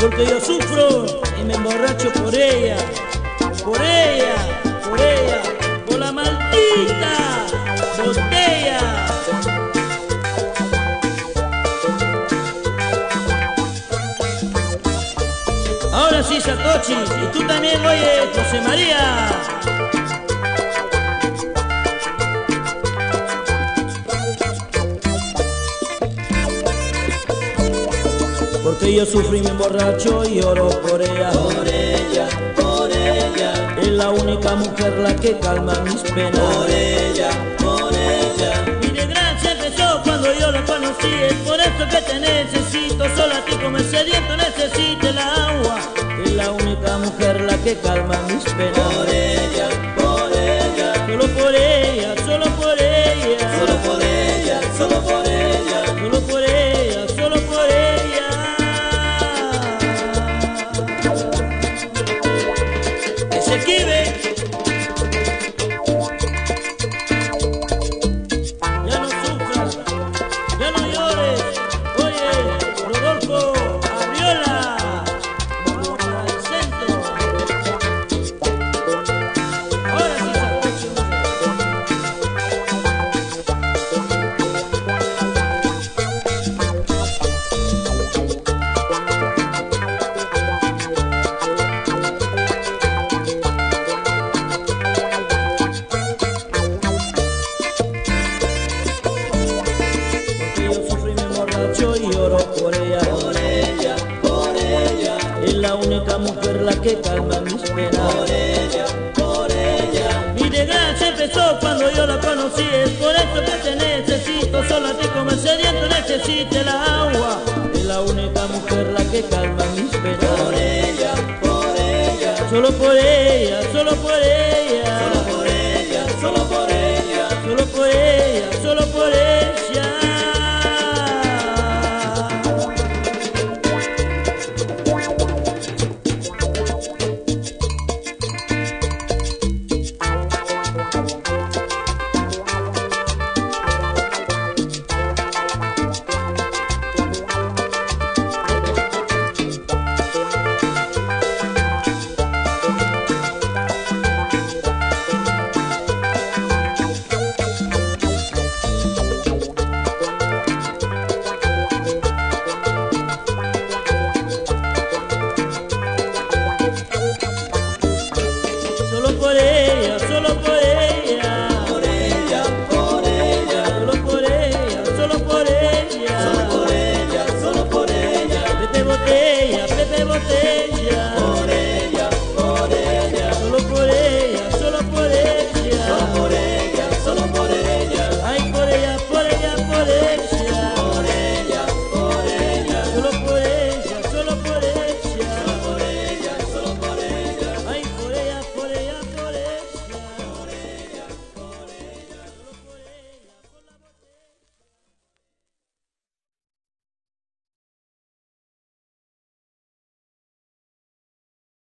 porque yo sufro y me emborracho por ella, por ella, por ella, por la maldita botella. Ahora sí, Satoshi, y tú también, oye, José María. Porque yo sufrí y me emborracho y oro por ella. Por ella, por ella, Es la única mujer la que calma mis penas. por ella, por ella. Mi desgracia empezó cuando yo la conocí. Es por eso que te necesito. Solo a ti como el sediento necesito el agua. Es la única mujer la que calma mis penas. Única mujer la que calma mis penas. por ella, por ella. Mi desgracia empezó cuando yo la conocí. Es por eso que te necesito. Solo a ti como el sediento necesito el agua. Es la única mujer la que calma mis Por penas. ella, por ella, Solo por ella, solo por ella. solo por ella, solo por ella. Solo por ella, solo por ella.